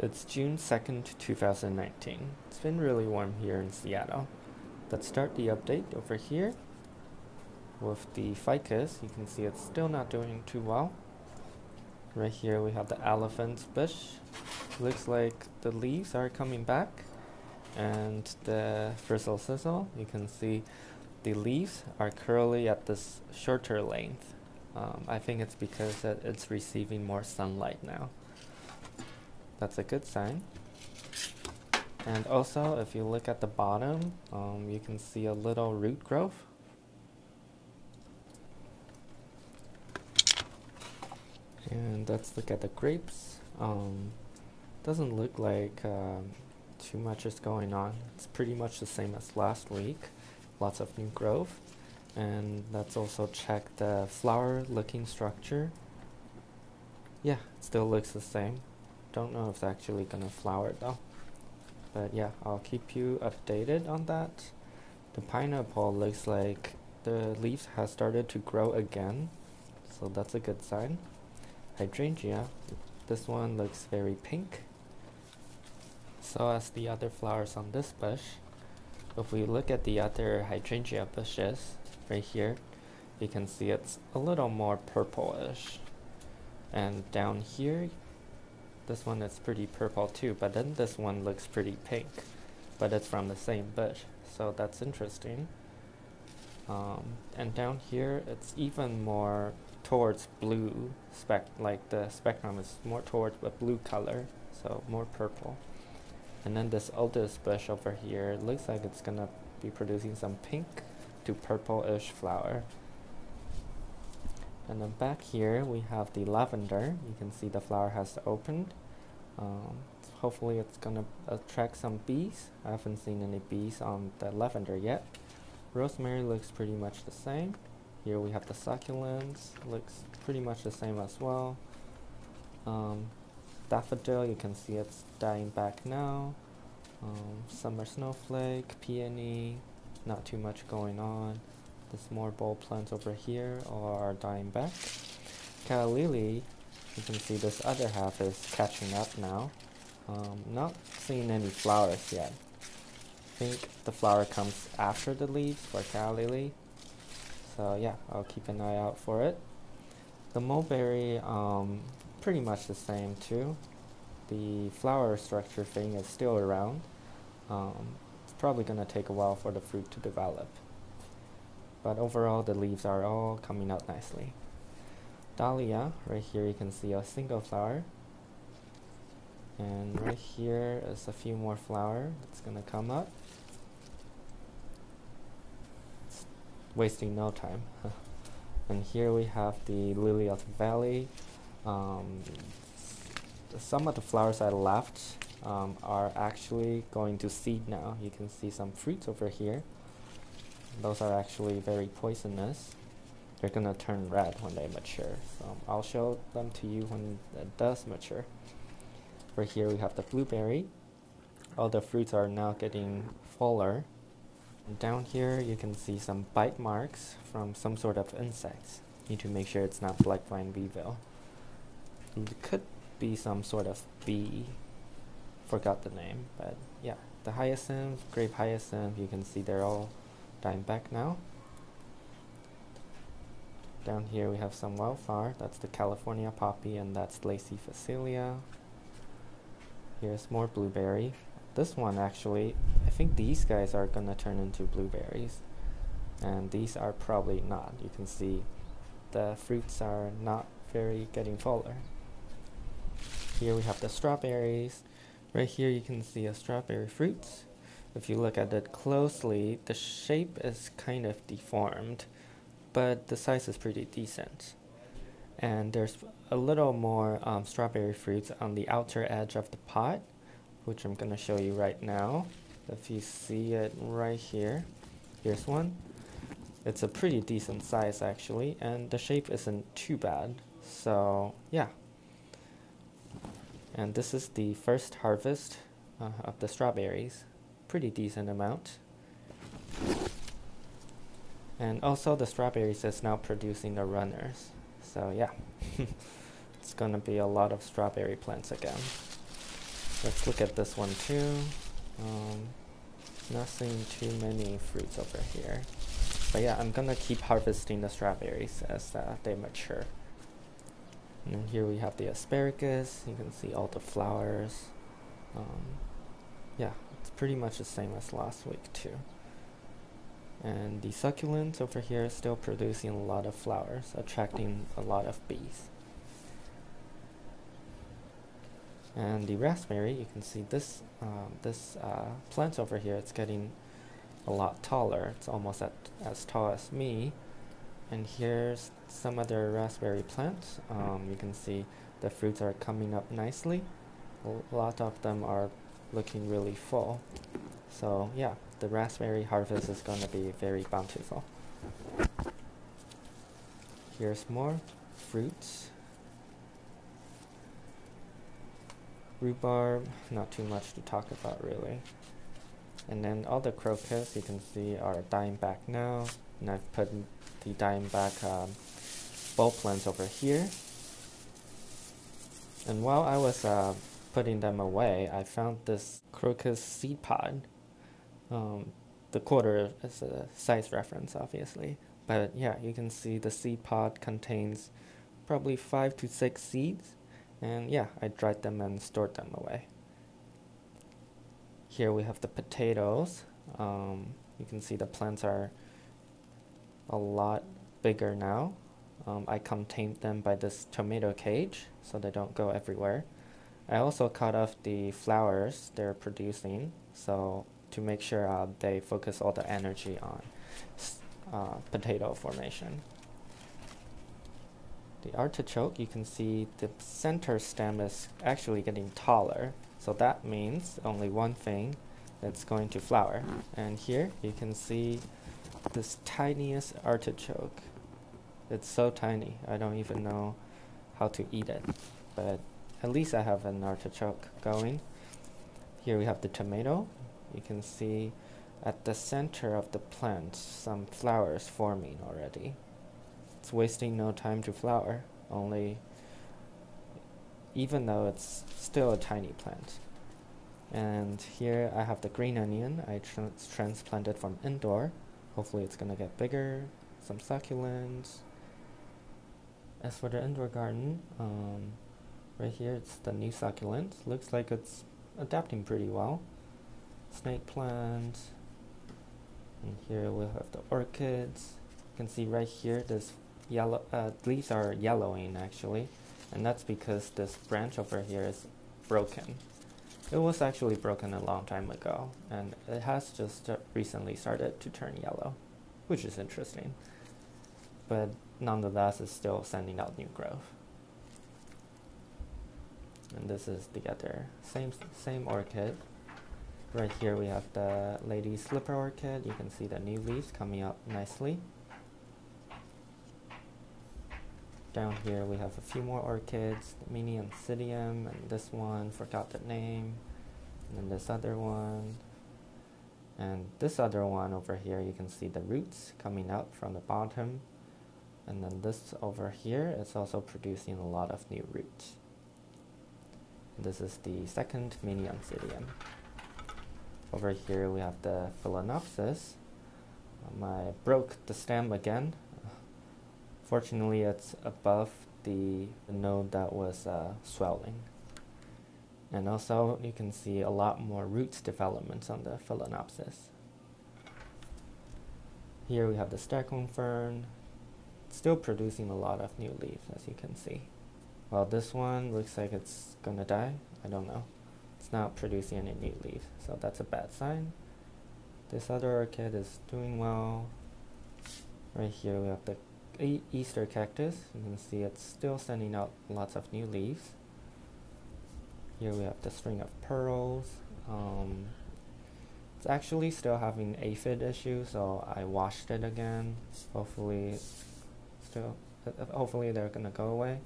It's June 2nd, 2019. It's been really warm here in Seattle. Let's start the update over here. With the ficus, you can see it's still not doing too well. Right here we have the elephant bush. Looks like the leaves are coming back. And the frizzle sizzle, you can see the leaves are curly at this shorter length. Um, I think it's because it, it's receiving more sunlight now. That's a good sign. And also, if you look at the bottom, um, you can see a little root growth. And let's look at the grapes. Um, doesn't look like um, too much is going on. It's pretty much the same as last week. Lots of new growth. And let's also check the flower looking structure. Yeah, it still looks the same. Don't know if it's actually gonna flower though. But yeah, I'll keep you updated on that. The pineapple looks like the leaves have started to grow again. So that's a good sign. Hydrangea, this one looks very pink. So as the other flowers on this bush. If we look at the other hydrangea bushes, right here, you can see it's a little more purplish. And down here, this one is pretty purple too, but then this one looks pretty pink. But it's from the same bush, so that's interesting. Um, and down here, it's even more towards blue spec, like the spectrum is more towards a blue color, so more purple. And then this oldest bush over here, looks like it's gonna be producing some pink to purple-ish flower. And then back here we have the lavender. You can see the flower has opened. Um, hopefully it's gonna attract some bees. I haven't seen any bees on the lavender yet. Rosemary looks pretty much the same. Here we have the succulents, looks pretty much the same as well. Um, daffodil, you can see it's dying back now. Um, summer snowflake, peony, not too much going on. The more bulb plants over here are dying back. Calla lily, you can see this other half is catching up now. Um, not seeing any flowers yet. I think the flower comes after the leaves for calla lily. So yeah, I'll keep an eye out for it. The mulberry, um, pretty much the same too. The flower structure thing is still around. Um, it's probably going to take a while for the fruit to develop. But overall, the leaves are all coming out nicely. Dahlia, right here you can see a single flower. And right here is a few more flower that's to come up. It's wasting no time. and here we have the lily of the valley. Um, some of the flowers I left um, are actually going to seed now. You can see some fruits over here. Those are actually very poisonous. They're gonna turn red when they mature. So I'll show them to you when it does mature. Over here we have the blueberry. All the fruits are now getting fuller. Down here you can see some bite marks from some sort of insects. Need to make sure it's not black vine weevil. It could be some sort of bee. Forgot the name, but yeah. The hyacinth, grape hyacinth, you can see they're all dying back now. Down here we have some wildflower, that's the California poppy and that's Lacy phacelia. Here's more blueberry. This one actually, I think these guys are gonna turn into blueberries. And these are probably not. You can see the fruits are not very getting fuller. Here we have the strawberries. Right here you can see a strawberry fruit. If you look at it closely, the shape is kind of deformed, but the size is pretty decent. And there's a little more um, strawberry fruits on the outer edge of the pot, which I'm going to show you right now. If you see it right here, here's one. It's a pretty decent size actually, and the shape isn't too bad. So yeah. And this is the first harvest uh, of the strawberries. Pretty decent amount. And also the strawberries is now producing the runners. So yeah, it's gonna be a lot of strawberry plants again. let's look at this one too. Um, not seeing too many fruits over here. But yeah, I'm gonna keep harvesting the strawberries as uh, they mature. And here we have the asparagus. You can see all the flowers. Um, yeah, it's pretty much the same as last week too. And the succulents over here still producing a lot of flowers, attracting a lot of bees. And the raspberry, you can see this um, this uh, plant over here. It's getting a lot taller. It's almost at, as tall as me. And here's some other raspberry plants. Um, you can see the fruits are coming up nicely. A lot of them are looking really full. So yeah, the raspberry harvest is going to be very bountiful. Here's more fruits. Rhubarb, not too much to talk about really. And then all the crocus you can see are dying back now. And I've put the dying back um, bulb plants over here. And while I was uh, putting them away, I found this crocus seed pod. Um, the quarter is a size reference, obviously. But yeah, you can see the seed pod contains probably five to six seeds. And yeah, I dried them and stored them away. Here we have the potatoes. Um, you can see the plants are a lot bigger now. Um, I contained them by this tomato cage so they don't go everywhere. I also cut off the flowers they're producing so to make sure uh, they focus all the energy on uh, potato formation. The artichoke, you can see the center stem is actually getting taller. So that means only one thing that's going to flower. And here you can see this tiniest artichoke. It's so tiny, I don't even know how to eat it. But at least I have an artichoke going. Here we have the tomato. You can see at the center of the plant some flowers forming already. It's wasting no time to flower, only even though it's still a tiny plant. And here I have the green onion I trans transplanted from indoor. Hopefully it's gonna get bigger. Some succulents. As for the indoor garden, um, right here it's the new succulent. Looks like it's adapting pretty well. Snake plant. And here we have the orchids. You can see right here this yellow uh, leaves are yellowing actually and that's because this branch over here is broken it was actually broken a long time ago and it has just uh, recently started to turn yellow which is interesting but nonetheless it's still sending out new growth and this is the other same same orchid. Right here we have the lady slipper orchid. You can see the new leaves coming up nicely. Down here we have a few more orchids, the mini oncidium, and this one, forgot the name, and then this other one, and this other one over here, you can see the roots coming up from the bottom, and then this over here is also producing a lot of new roots. This is the second mini oncidium. Over here we have the phalaenopsis. Um, I broke the stem again, Fortunately, it's above the, node that was uh, swelling. And also, you can see a lot more roots development on the Phalaenopsis. Here we have the staghorn fern, still producing a lot of new leaves, as you can see. Well, this one looks like it's gonna die. I don't know. It's not producing any new leaves, so that's a bad sign. This other orchid is doing well. Right here we have the Easter cactus. You can see it's still sending out lots of new leaves. Here we have the string of pearls. Um, it's actually still having aphid issue, so I washed it again. Hopefully, still, uh, hopefully they're gonna go away.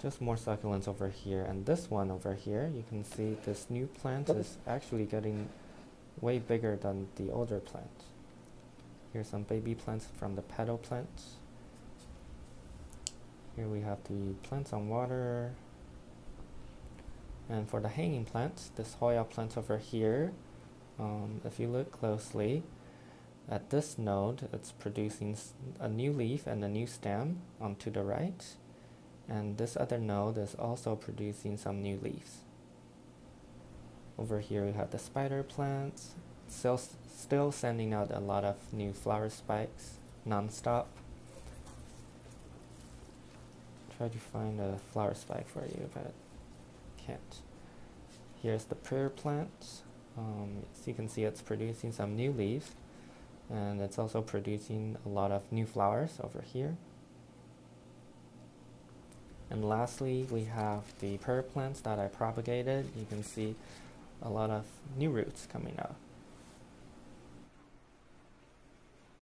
Just more succulents over here, and this one over here, you can see this new plant is actually getting way bigger than the older plant. Here's some baby plants from the petal plants. Here we have the plants on water. And for the hanging plants, this Hoya plant over here, um, if you look closely, at this node, it's producing a new leaf and a new stem onto the right. And this other node is also producing some new leaves. Over here we have the spider plants, still, still sending out a lot of new flower spikes non-stop. Try to find a flower spike for you, but can't. Here's the prayer plant. Um, as you can see, it's producing some new leaves, and it's also producing a lot of new flowers over here. And lastly, we have the prayer plants that I propagated. You can see a lot of new roots coming out.